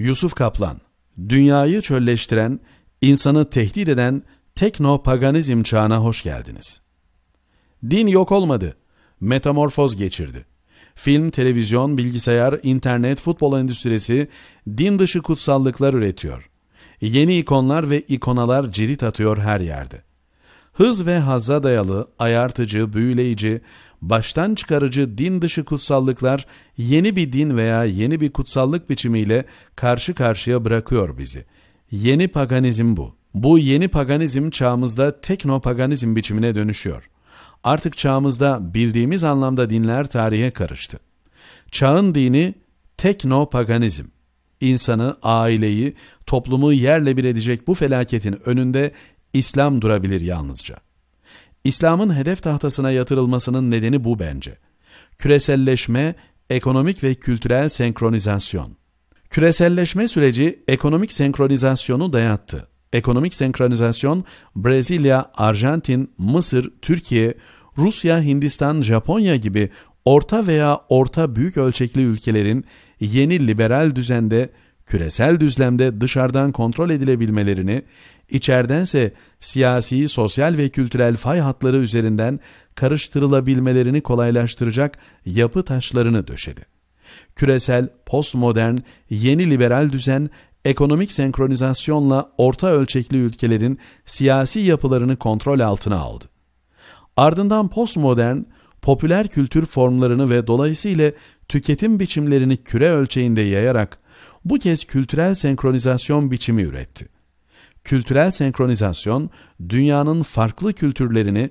Yusuf Kaplan, dünyayı çölleştiren, insanı tehdit eden teknopaganizm çağına hoş geldiniz. Din yok olmadı, metamorfoz geçirdi. Film, televizyon, bilgisayar, internet, futbol endüstrisi din dışı kutsallıklar üretiyor. Yeni ikonlar ve ikonalar cirit atıyor her yerde. Hız ve hazza dayalı, ayartıcı, büyüleyici, baştan çıkarıcı din dışı kutsallıklar yeni bir din veya yeni bir kutsallık biçimiyle karşı karşıya bırakıyor bizi. Yeni paganizm bu. Bu yeni paganizm çağımızda teknopaganizm biçimine dönüşüyor. Artık çağımızda bildiğimiz anlamda dinler tarihe karıştı. Çağın dini teknopaganizm. İnsanı, aileyi, toplumu yerle bir edecek bu felaketin önünde İslam durabilir yalnızca. İslam'ın hedef tahtasına yatırılmasının nedeni bu bence. Küreselleşme, ekonomik ve kültürel senkronizasyon. Küreselleşme süreci ekonomik senkronizasyonu dayattı. Ekonomik senkronizasyon Brezilya, Arjantin, Mısır, Türkiye, Rusya, Hindistan, Japonya gibi orta veya orta büyük ölçekli ülkelerin yeni liberal düzende küresel düzlemde dışarıdan kontrol edilebilmelerini, içerdense siyasi, sosyal ve kültürel fay hatları üzerinden karıştırılabilmelerini kolaylaştıracak yapı taşlarını döşedi. Küresel, postmodern, yeni liberal düzen, ekonomik senkronizasyonla orta ölçekli ülkelerin siyasi yapılarını kontrol altına aldı. Ardından postmodern, popüler kültür formlarını ve dolayısıyla tüketim biçimlerini küre ölçeğinde yayarak bu kez kültürel senkronizasyon biçimi üretti. Kültürel senkronizasyon, dünyanın farklı kültürlerini,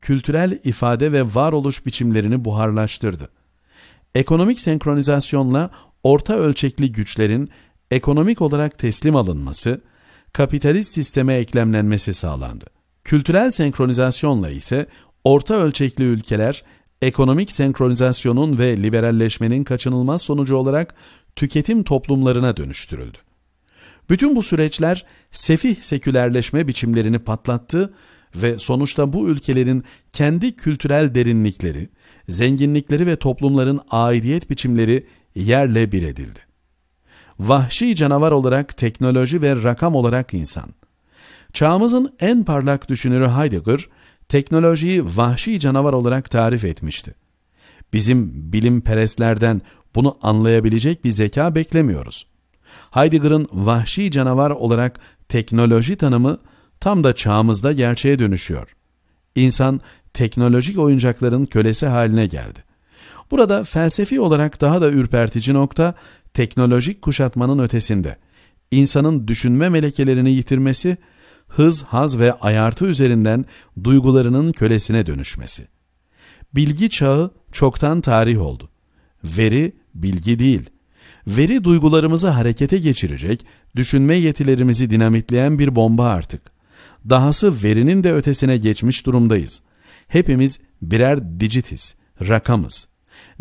kültürel ifade ve varoluş biçimlerini buharlaştırdı. Ekonomik senkronizasyonla orta ölçekli güçlerin ekonomik olarak teslim alınması, kapitalist sisteme eklemlenmesi sağlandı. Kültürel senkronizasyonla ise orta ölçekli ülkeler ekonomik senkronizasyonun ve liberalleşmenin kaçınılmaz sonucu olarak tüketim toplumlarına dönüştürüldü. Bütün bu süreçler sefih sekülerleşme biçimlerini patlattı ve sonuçta bu ülkelerin kendi kültürel derinlikleri, zenginlikleri ve toplumların aidiyet biçimleri yerle bir edildi. Vahşi canavar olarak teknoloji ve rakam olarak insan. Çağımızın en parlak düşünürü Heidegger, teknolojiyi vahşi canavar olarak tarif etmişti. Bizim bilim perestlerden bunu anlayabilecek bir zeka beklemiyoruz. Heidegger'ın vahşi canavar olarak teknoloji tanımı tam da çağımızda gerçeğe dönüşüyor. İnsan teknolojik oyuncakların kölesi haline geldi. Burada felsefi olarak daha da ürpertici nokta teknolojik kuşatmanın ötesinde. İnsanın düşünme melekelerini yitirmesi, hız, haz ve ayartı üzerinden duygularının kölesine dönüşmesi. Bilgi çağı çoktan tarih oldu. Veri bilgi değil. Veri duygularımızı harekete geçirecek, düşünme yetilerimizi dinamitleyen bir bomba artık. Dahası verinin de ötesine geçmiş durumdayız. Hepimiz birer dijitiz, rakamız.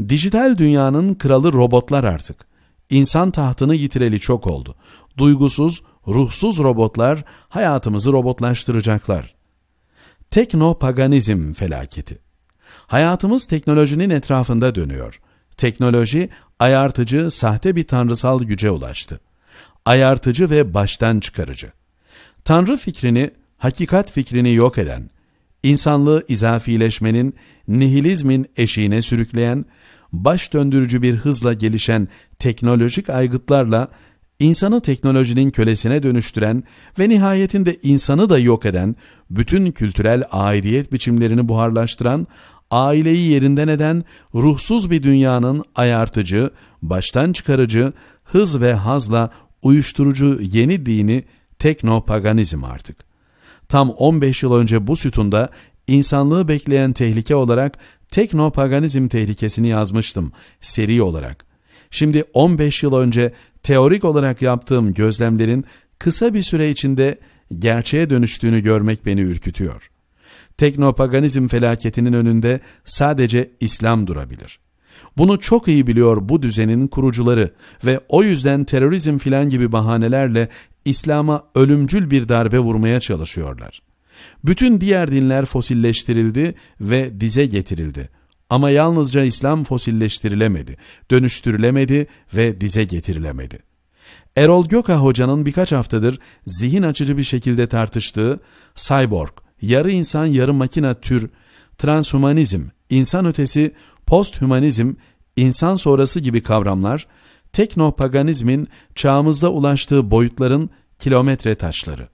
Dijital dünyanın kralı robotlar artık. İnsan tahtını yitireli çok oldu. Duygusuz, ruhsuz robotlar hayatımızı robotlaştıracaklar. Teknopaganizm felaketi. Hayatımız teknolojinin etrafında dönüyor. Teknoloji ayartıcı, sahte bir tanrısal güce ulaştı. Ayartıcı ve baştan çıkarıcı. Tanrı fikrini, hakikat fikrini yok eden, insanlığı izafileşmenin, nihilizmin eşiğine sürükleyen, baş döndürücü bir hızla gelişen teknolojik aygıtlarla insanı teknolojinin kölesine dönüştüren ve nihayetinde insanı da yok eden, bütün kültürel aidiyet biçimlerini buharlaştıran aileyi yerinden eden ruhsuz bir dünyanın ayartıcı, baştan çıkarıcı, hız ve hazla uyuşturucu yeni dini teknopaganizm artık. Tam 15 yıl önce bu sütunda insanlığı bekleyen tehlike olarak teknopaganizm tehlikesini yazmıştım seri olarak. Şimdi 15 yıl önce teorik olarak yaptığım gözlemlerin kısa bir süre içinde gerçeğe dönüştüğünü görmek beni ürkütüyor.'' teknopaganizm felaketinin önünde sadece İslam durabilir. Bunu çok iyi biliyor bu düzenin kurucuları ve o yüzden terörizm filan gibi bahanelerle İslam'a ölümcül bir darbe vurmaya çalışıyorlar. Bütün diğer dinler fosilleştirildi ve dize getirildi. Ama yalnızca İslam fosilleştirilemedi, dönüştürülemedi ve dize getirilemedi. Erol Göka hocanın birkaç haftadır zihin açıcı bir şekilde tartıştığı cyborg, yarı insan yarı makina tür, transhumanizm, insan ötesi, posthumanizm, insan sonrası gibi kavramlar, teknopaganizmin çağımızda ulaştığı boyutların kilometre taşları.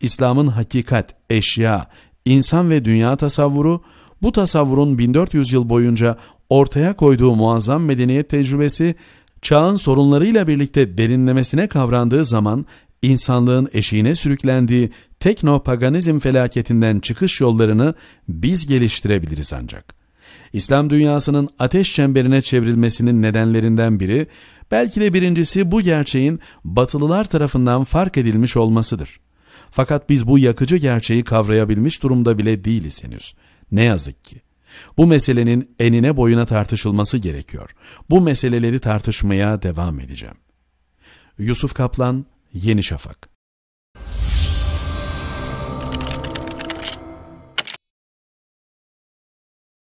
İslam'ın hakikat, eşya, insan ve dünya tasavvuru, bu tasavvurun 1400 yıl boyunca ortaya koyduğu muazzam medeniyet tecrübesi, çağın sorunlarıyla birlikte derinlemesine kavrandığı zaman insanlığın eşiğine sürüklendiği teknopaganizm felaketinden çıkış yollarını biz geliştirebiliriz ancak. İslam dünyasının ateş çemberine çevrilmesinin nedenlerinden biri, belki de birincisi bu gerçeğin batılılar tarafından fark edilmiş olmasıdır. Fakat biz bu yakıcı gerçeği kavrayabilmiş durumda bile değiliz henüz. Ne yazık ki. Bu meselenin enine boyuna tartışılması gerekiyor. Bu meseleleri tartışmaya devam edeceğim. Yusuf Kaplan, Yeni Şafak